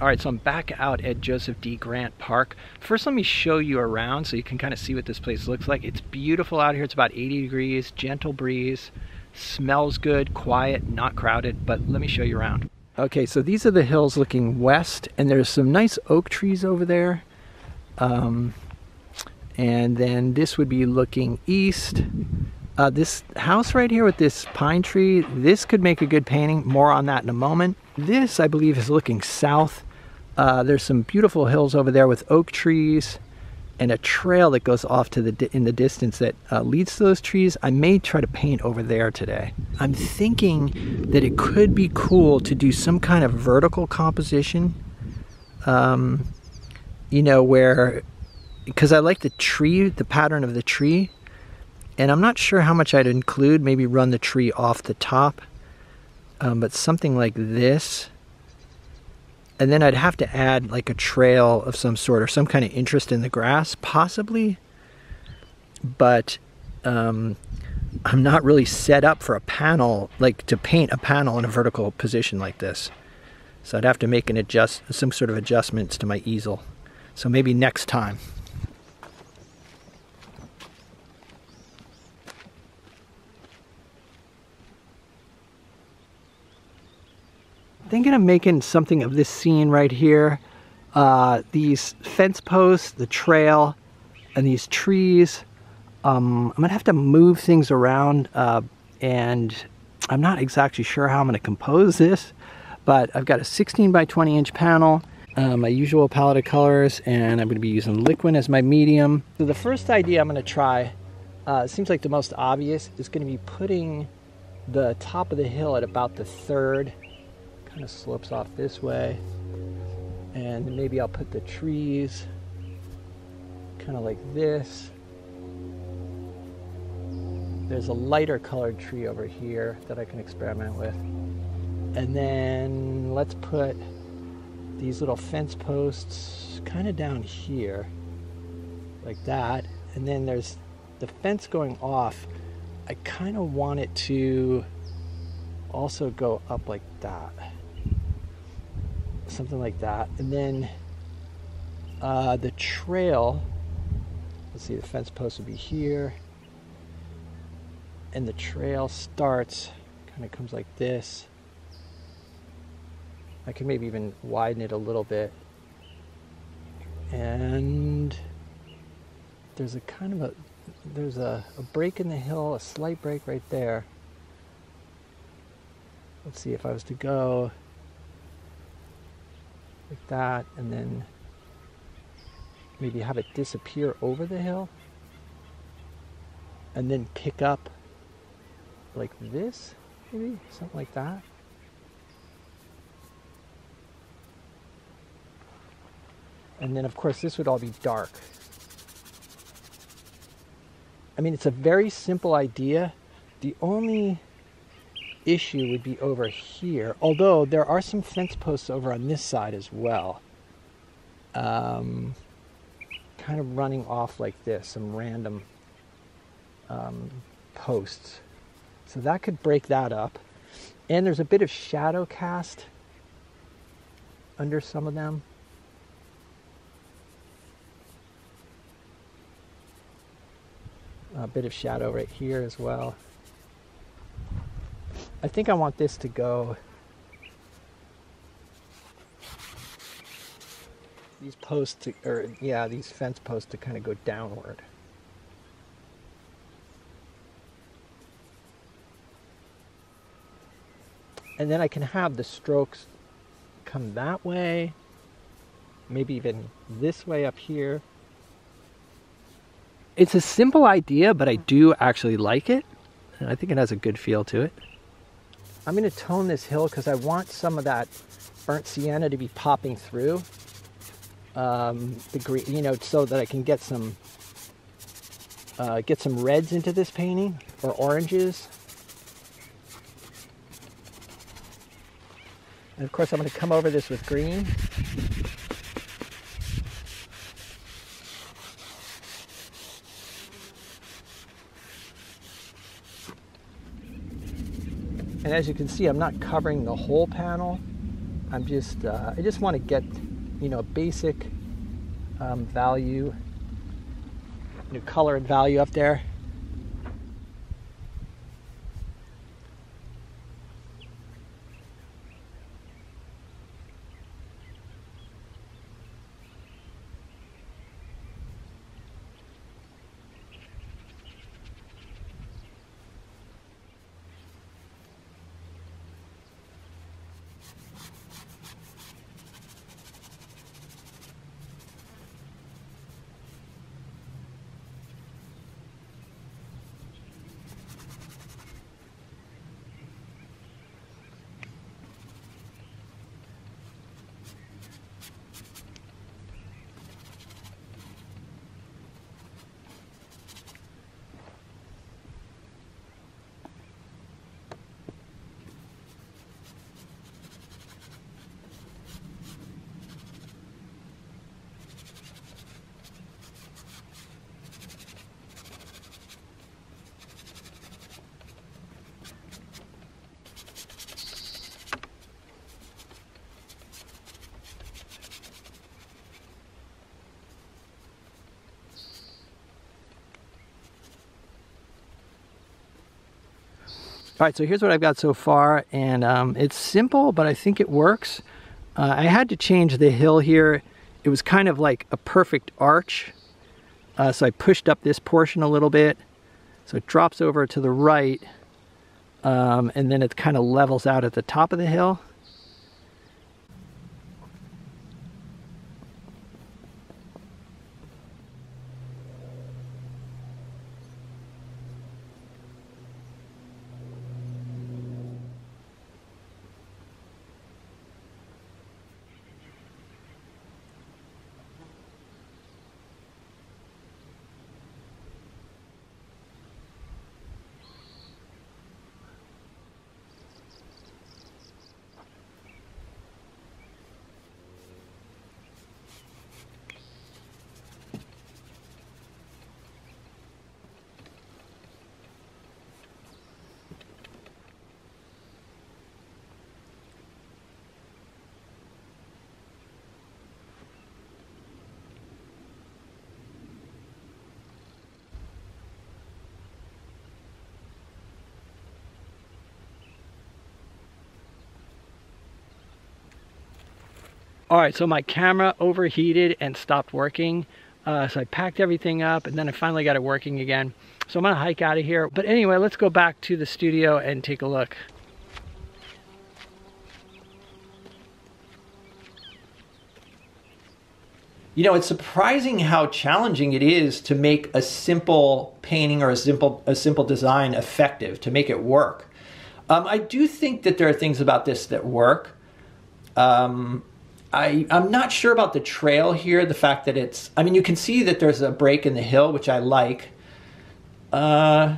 All right, so I'm back out at Joseph D. Grant Park. First, let me show you around so you can kind of see what this place looks like. It's beautiful out here. It's about 80 degrees, gentle breeze, smells good, quiet, not crowded, but let me show you around. Okay, so these are the hills looking west, and there's some nice oak trees over there. Um, and then this would be looking east. Uh, this house right here with this pine tree, this could make a good painting. More on that in a moment. This, I believe, is looking south uh, there's some beautiful hills over there with oak trees and a trail that goes off to the in the distance that uh, leads to those trees. I may try to paint over there today. I'm thinking that it could be cool to do some kind of vertical composition. Um, you know where because I like the tree, the pattern of the tree, and I'm not sure how much I'd include. Maybe run the tree off the top, um, but something like this and then I'd have to add like a trail of some sort or some kind of interest in the grass, possibly. But um, I'm not really set up for a panel, like to paint a panel in a vertical position like this. So I'd have to make an adjust, some sort of adjustments to my easel. So maybe next time. Thinking of making something of this scene right here. Uh, these fence posts, the trail, and these trees. Um, I'm gonna have to move things around uh, and I'm not exactly sure how I'm gonna compose this, but I've got a 16 by 20 inch panel, uh, my usual palette of colors, and I'm gonna be using Liquin as my medium. So the first idea I'm gonna try, uh, seems like the most obvious, is gonna be putting the top of the hill at about the third kind of slopes off this way. And maybe I'll put the trees kind of like this. There's a lighter colored tree over here that I can experiment with. And then let's put these little fence posts kind of down here, like that. And then there's the fence going off. I kind of want it to also go up like that something like that. And then uh, the trail, let's see, the fence post would be here. And the trail starts, kind of comes like this. I can maybe even widen it a little bit. And there's a kind of a, there's a, a break in the hill, a slight break right there. Let's see if I was to go like that and then maybe have it disappear over the hill and then pick up like this maybe something like that. And then of course this would all be dark. I mean it's a very simple idea. The only issue would be over here, although there are some fence posts over on this side as well. Um, kind of running off like this, some random um, posts. So that could break that up. And there's a bit of shadow cast under some of them. A bit of shadow right here as well. I think I want this to go these posts to, or yeah, these fence posts to kind of go downward. And then I can have the strokes come that way, maybe even this way up here. It's a simple idea, but I do actually like it. And I think it has a good feel to it. I'm going to tone this hill because I want some of that burnt sienna to be popping through um, the green, you know, so that I can get some uh, get some reds into this painting or oranges. And of course, I'm going to come over this with green. And as you can see, I'm not covering the whole panel. I'm just, uh, I just want to get, you know, basic um, value, new color and value up there. All right, so here's what I've got so far, and um, it's simple, but I think it works. Uh, I had to change the hill here. It was kind of like a perfect arch, uh, so I pushed up this portion a little bit. So it drops over to the right, um, and then it kind of levels out at the top of the hill. All right, so my camera overheated and stopped working. Uh, so I packed everything up and then I finally got it working again. So I'm gonna hike out of here. But anyway, let's go back to the studio and take a look. You know, it's surprising how challenging it is to make a simple painting or a simple a simple design effective, to make it work. Um, I do think that there are things about this that work. Um, I, I'm not sure about the trail here, the fact that it's, I mean, you can see that there's a break in the hill, which I like. Uh,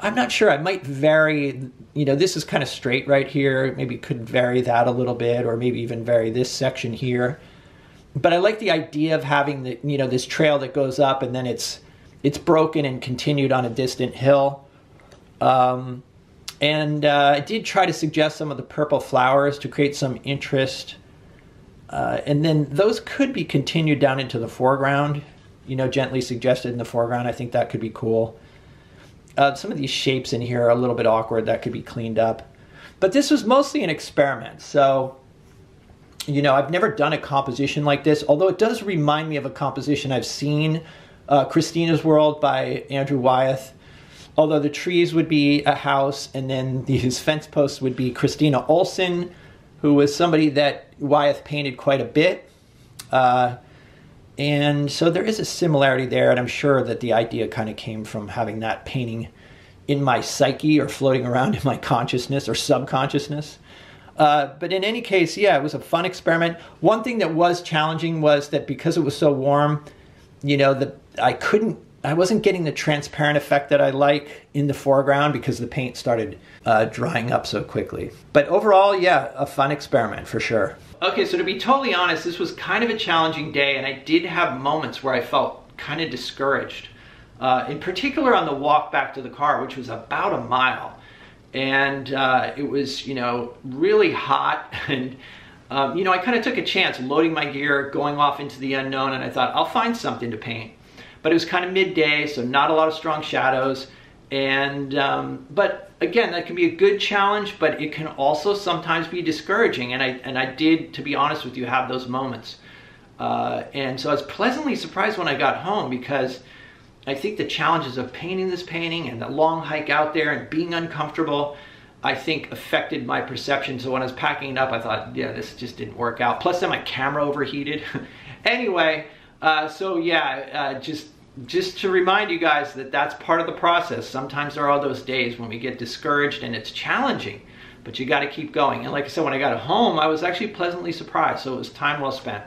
I'm not sure. I might vary, you know, this is kind of straight right here. Maybe could vary that a little bit, or maybe even vary this section here. But I like the idea of having the, you know, this trail that goes up and then it's, it's broken and continued on a distant hill. Um, and uh, I did try to suggest some of the purple flowers to create some interest. Uh, and then those could be continued down into the foreground, you know, gently suggested in the foreground. I think that could be cool. Uh, some of these shapes in here are a little bit awkward. That could be cleaned up. But this was mostly an experiment. So, you know, I've never done a composition like this, although it does remind me of a composition I've seen, uh, Christina's World by Andrew Wyeth. Although the trees would be a house and then these fence posts would be Christina Olson, who was somebody that Wyeth painted quite a bit. Uh, and so there is a similarity there, and I'm sure that the idea kind of came from having that painting in my psyche or floating around in my consciousness or subconsciousness. Uh, but in any case, yeah, it was a fun experiment. One thing that was challenging was that because it was so warm, you know, that I couldn't I wasn't getting the transparent effect that I like in the foreground because the paint started uh, drying up so quickly. But overall, yeah, a fun experiment for sure. Okay, so to be totally honest, this was kind of a challenging day and I did have moments where I felt kind of discouraged. Uh, in particular on the walk back to the car, which was about a mile. And uh, it was, you know, really hot and um, you know, I kind of took a chance loading my gear, going off into the unknown, and I thought, I'll find something to paint. But it was kind of midday, so not a lot of strong shadows. And, um, but again, that can be a good challenge, but it can also sometimes be discouraging. And I, and I did, to be honest with you, have those moments. Uh, and so I was pleasantly surprised when I got home because I think the challenges of painting this painting and the long hike out there and being uncomfortable, I think affected my perception. So when I was packing it up, I thought, yeah, this just didn't work out. Plus then my camera overheated. anyway, uh, so yeah, uh, just just to remind you guys that that's part of the process. Sometimes there are those days when we get discouraged and it's challenging, but you got to keep going. And like I said, when I got home, I was actually pleasantly surprised. So it was time well spent.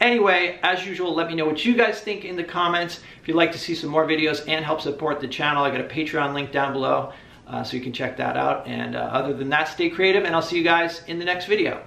Anyway, as usual, let me know what you guys think in the comments. If you'd like to see some more videos and help support the channel, I got a Patreon link down below uh, so you can check that out. And uh, other than that, stay creative and I'll see you guys in the next video.